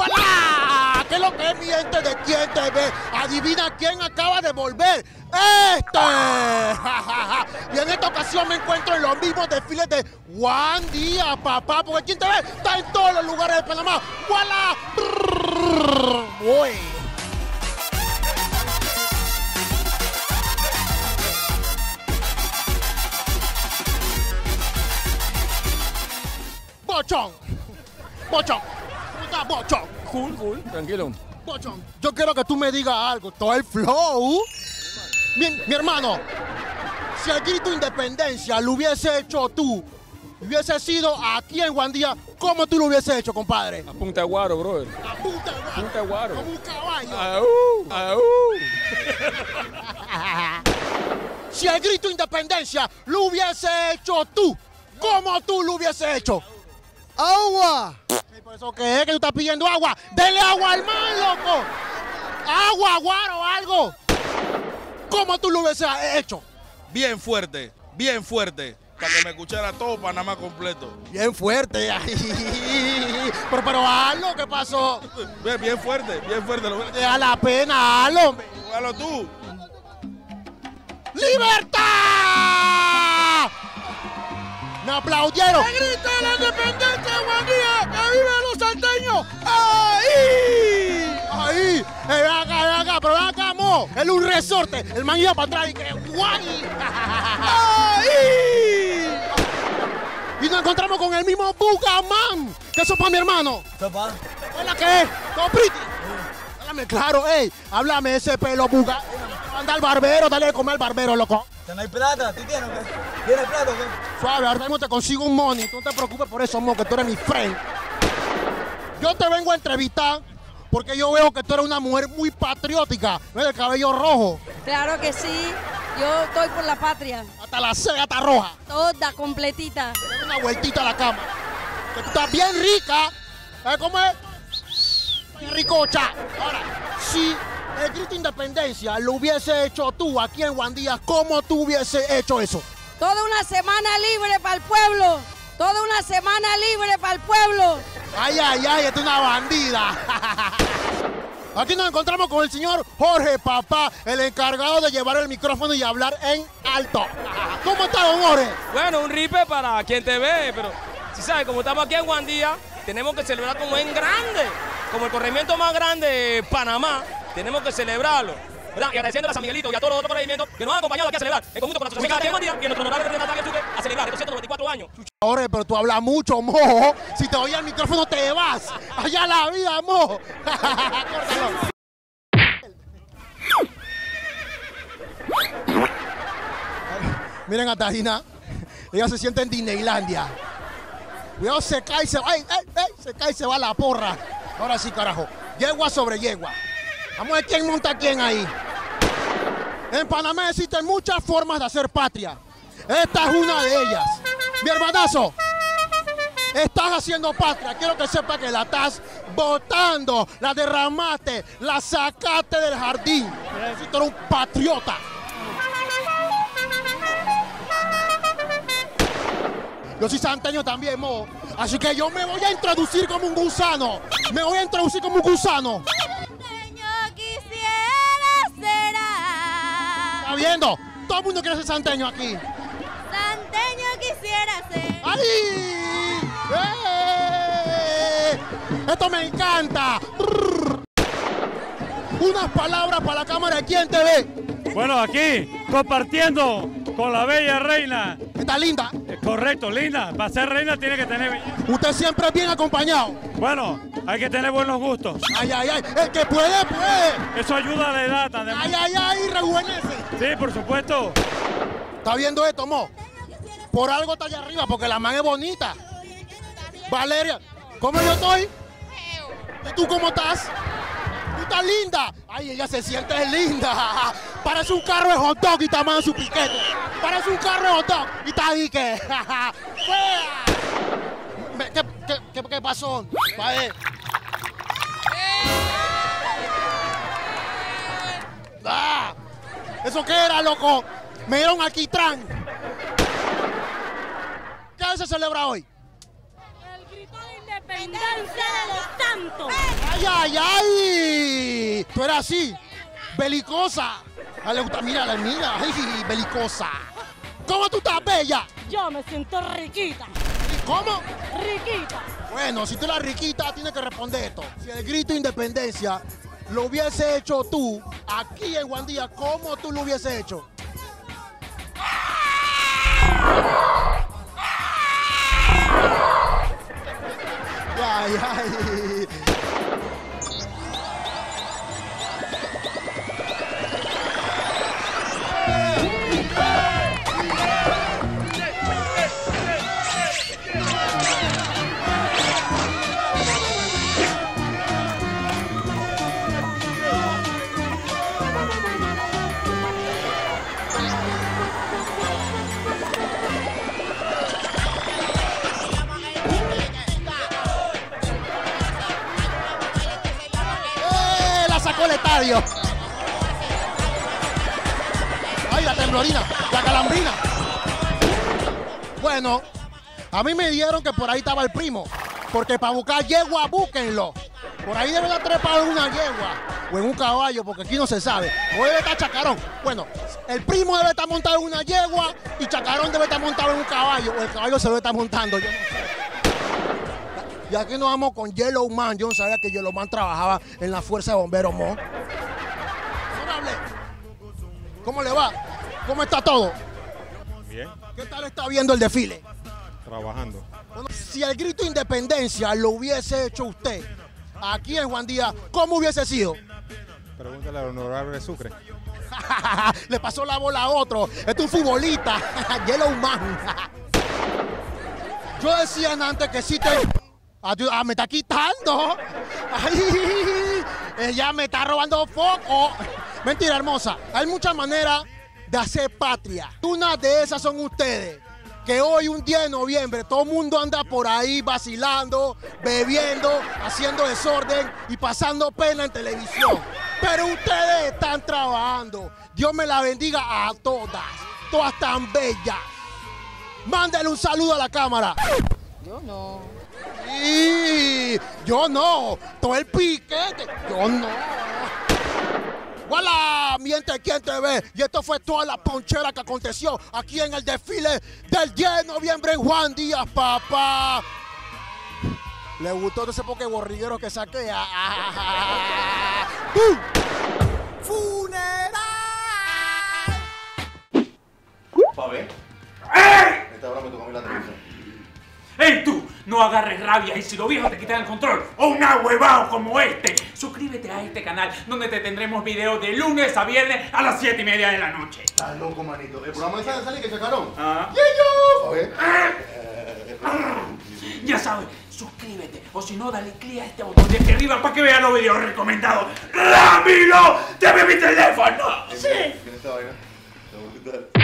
¡Voilà! ¿Qué es lo que es mi gente de quién te ve? Adivina quién acaba de volver. ¡Este! y en esta ocasión me encuentro en los mismos desfiles de Juan Día, papá. Porque quién te ve está en todos los lugares de Panamá. Brrr, Uy. Bochón. Bochón. ¿Cómo estás, Bochón? Cool, cool, tranquilo. Yo quiero que tú me digas algo. Todo el flow. Mi, mi hermano, si el grito de independencia lo hubiese hecho tú, hubiese sido aquí en Guandía, ¿cómo tú lo hubiese hecho, compadre? A punta de guaro, brother. A punta de guaro, Punta de guaro. Como un caballo. Aú, aú. Si el grito de independencia lo hubiese hecho tú, ¿cómo tú lo hubiese hecho? ¡Agua! ¿Y por eso qué es que tú estás pidiendo agua? ¡Dele agua al man, loco! ¡Agua, guaro, algo! ¿Cómo tú lo hubiese hecho? bien fuerte, bien fuerte, para que me escuchara todo Panamá completo. Bien fuerte. pero, pero hazlo, ¿qué pasó? Bien, bien fuerte, bien fuerte. Da la pena, hazlo. Jugalo tú. ¡Libertad! ¡Me aplaudieron! ¡Que grita la independencia de Guandía! ¡Que viven los salteños! ¡Ahí! ¡Ahí! Eh, ven acá, ven acá, pero ven acá, mo. Él es un resorte. El man iba para atrás y que ¡guay! ¡Ahí! Y nos encontramos con el mismo Bugaman. ¿Qué eso para mi hermano? Sopa. ¿Hola qué? ¿Copriti? Háblame claro, ey. Háblame ese pelo, buga. Anda al barbero, dale de comer al barbero, loco. ¿Que no hay plata? ¿Tú tienes? ¿Tienes plata o qué? Suave, ahora mismo te consigo un money. Tú no te preocupes por eso, mo, que tú eres mi friend. Yo te vengo a entrevistar porque yo veo que tú eres una mujer muy patriótica. ¿Ves el cabello rojo? Claro que sí, yo estoy por la patria, Hasta la ceja está roja. toda completita. Una vueltita a la cama. Que tú estás bien rica. ¿Sabes cómo es? Ricocha. Ahora, si el grito de independencia lo hubiese hecho tú aquí en Guandía, ¿cómo tú hubiese hecho eso? Toda una semana libre para el pueblo, toda una semana libre para el pueblo. Ay, ay, ay, esta es una bandida. Aquí nos encontramos con el señor Jorge Papá, el encargado de llevar el micrófono y hablar en alto. ¿Cómo está, don Jorge? Bueno, un ripe para quien te ve, pero si sabes, como estamos aquí en Guandía, tenemos que celebrar como en grande, como el corregimiento más grande de Panamá, tenemos que celebrarlo. ¿Verdad? Y agradeciendo a San Miguelito y a todos los otros corregimientos que nos han acompañado aquí a celebrar, en conjunto con la Asociación en Guandía y nuestro honorable Natalia Sucre, a celebrar estos 194 años. Jorge, pero tú hablas mucho, mojo. Si te oye el micrófono, te vas. Allá la vida, mojo. Miren a Tajina. Ella se siente en Disneylandia. Cuidado, se cae y se va. ¡Ey, ey, ey! Se cae y se va la porra. Ahora sí, carajo. Yegua sobre yegua. Vamos a ver quién monta a quién ahí. En Panamá existen muchas formas de hacer patria. Esta es una de ellas. Mi hermanazo, estás haciendo patria. Quiero que sepa que la estás botando, la derramaste, la sacaste del jardín. Eres un patriota. Yo soy santeño también, mo. Así que yo me voy a introducir como un gusano. Me voy a introducir como un gusano. Viendo? Todo el mundo quiere ser santeño aquí. santeño quisiera ser. ¡Ay! ¡Eh! Esto me encanta. Unas palabras para la cámara de quién te ve. Bueno, aquí compartiendo con la bella reina. Está linda. Eh, Correcto, linda. Para ser reina tiene que tener belleza. Usted siempre es bien acompañado. Bueno, hay que tener buenos gustos. Ay, ay, ay. El que puede, puede. Eso ayuda a la edad, además. Ay, ay, ay, rejuvenece. Sí, por supuesto. ¿Está viendo esto, Mo? Por algo está allá arriba, porque la man es bonita. Valeria, ¿cómo yo estoy? ¿Y tú cómo estás? Tú estás linda. Ay, ella se siente linda. Parece un carro de hot dog y está más su piquete. Parece un carro de hot dog y está ahí que. ¿Qué, qué, qué, pasó? Pa' ¿Eso qué era, loco? Me dieron alquitrán. ¿Qué se celebra hoy? El grito Independencia de los santos. ¡Ay, ay, ay! Tú eras así, belicosa. A le gusta, mira, mira, ay, belicosa. ¿Cómo tú estás, bella? Yo me siento riquita, ¿Cómo? riquita. Bueno, si tú eres riquita, tienes que responder esto. Si el grito de independencia lo hubiese hecho tú, aquí en Guandía, ¿cómo tú lo hubiese hecho? Ay, ay. Sacó el estadio. Ay, la temblorina, la calambrina. Bueno, a mí me dijeron que por ahí estaba el primo. Porque para buscar yegua, búsquenlo. Por ahí debe estar trepado en una yegua o en un caballo, porque aquí no se sabe. O debe estar chacarón. Bueno, el primo debe estar montado en una yegua y chacarón debe estar montado en un caballo. O el caballo se debe estar montando. Yo. Y aquí nos vamos con Yellow Man. Yo no sabía que Yellow Man trabajaba en la Fuerza de Bomberos Mo. Honorable, ¿Cómo le va? ¿Cómo está todo? Bien, ¿Qué tal está viendo el desfile? trabajando. Bueno, si el grito de independencia lo hubiese hecho usted aquí en Juan Díaz, ¿cómo hubiese sido? Pregúntale al honorable Sucre. Le pasó la bola a otro. Este es un futbolista. Yellow Man. Yo decía antes que sí te. Ayu- Ah, me está quitando. Ay, ella me está robando foco. Mentira, hermosa. Hay muchas maneras de hacer patria. Una de esas son ustedes. Que hoy, un 10 de noviembre, todo el mundo anda por ahí vacilando, bebiendo, haciendo desorden y pasando pena en televisión. Pero ustedes están trabajando. Dios me la bendiga a todas. Todas tan bellas. Mándale un saludo a la cámara. Yo no. Sí, yo no. Todo el piquete. Yo no. Hola, miente quien te ve. Y esto fue toda la ponchera que aconteció aquí en el desfile del 10 de noviembre en Juan Díaz, papá. Le gustó ese poco borriguero que saqué. Ah, ah, ah. ¡Funeral! Pa' ver. Esta hora me tocó a mí la televisión. No agarres rabia y si los viejos te quitan el control o un huevado como este, suscríbete a este canal donde te tendremos videos de lunes a viernes a las 7 y media de la noche. Estás loco, manito. El programa de salir que sacaron. Ah. Pa' ver. Ya sabes, suscríbete o si no, dale clic a este botón de aquí arriba para que veas los videos recomendados. ¡Rápido! ¡Dame mi teléfono! ¡Sí! ¿Quién